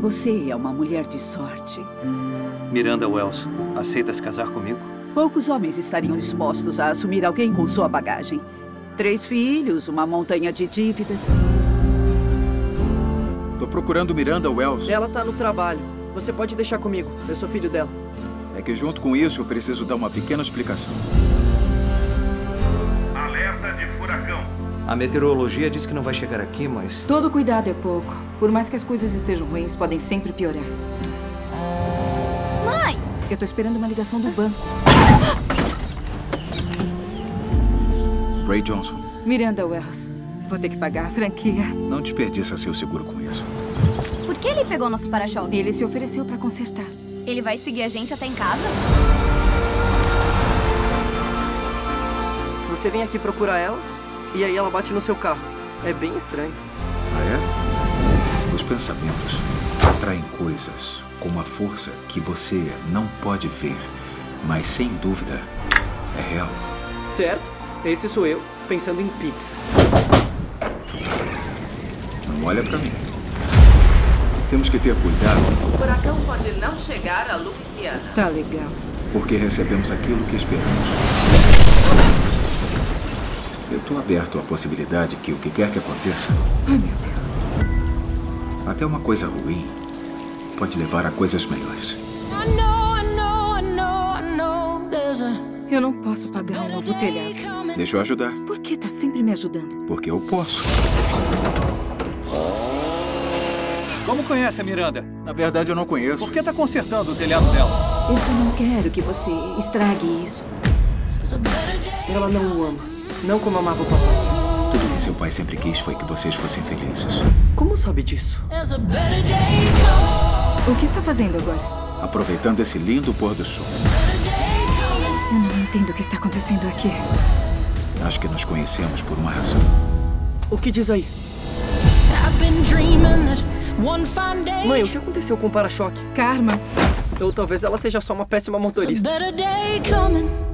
Você é uma mulher de sorte. Miranda Wells, aceita se casar comigo? Poucos homens estariam dispostos a assumir alguém com sua bagagem. Três filhos, uma montanha de dívidas. Tô procurando Miranda Wells. Ela tá no trabalho. Você pode deixar comigo. Eu sou filho dela. É que junto com isso eu preciso dar uma pequena explicação. Alerta de furacão. A meteorologia diz que não vai chegar aqui, mas... Todo cuidado é pouco. Por mais que as coisas estejam ruins, podem sempre piorar. Mãe! Eu tô esperando uma ligação do banco. Ray Johnson, Miranda Wells. Vou ter que pagar a franquia. não desperdiça seu seguro com isso. Por que ele pegou nosso para-choque? Ele se ofereceu pra consertar. Ele vai seguir a gente até em casa? Você vem aqui procurar ela e aí ela bate no seu carro. É bem estranho. Ah, é? Os pensamentos atraem coisas com uma força que você não pode ver, mas sem dúvida é real. Certo? Esse sou eu, pensando em pizza. Não olha pra mim. Temos que ter cuidado O furacão pode não chegar a Louisiana. Tá legal. porque recebemos aquilo que esperamos. Tô aberto à possibilidade que o que quer que aconteça, Ai, meu Deus. até uma coisa ruim, pode levar a coisas melhores. Eu não posso pagar um novo telhado. Deixa eu ajudar, Por que tá sempre me ajudando? porque eu posso. Como conhece a Miranda? Na verdade, eu não conheço. Por que tá consertando o telhado dela? Eu só não quero que você estrague isso. Ela não o ama. Não como amava o papai. Tudo que seu pai sempre quis foi que vocês fossem felizes. Como sabe disso? O que está fazendo agora? Aproveitando esse lindo pôr do sol. Eu não entendo o que está acontecendo aqui. Acho que nos conhecemos por uma razão. O que diz aí? Mãe, o que aconteceu com o para-choque? Karma. Ou talvez ela seja só uma péssima motorista. better day coming.